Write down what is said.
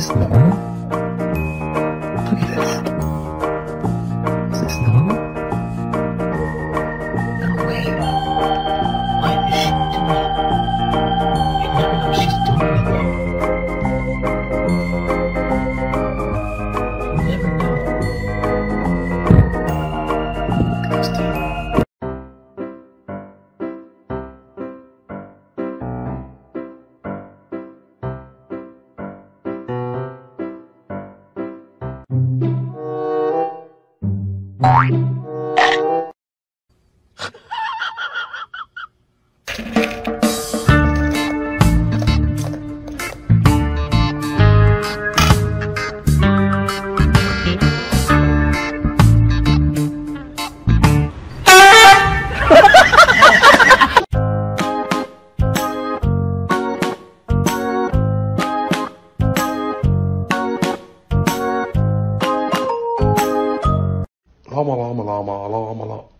Bis Bye. 喇嘛喇嘛喇嘛喇嘛喇。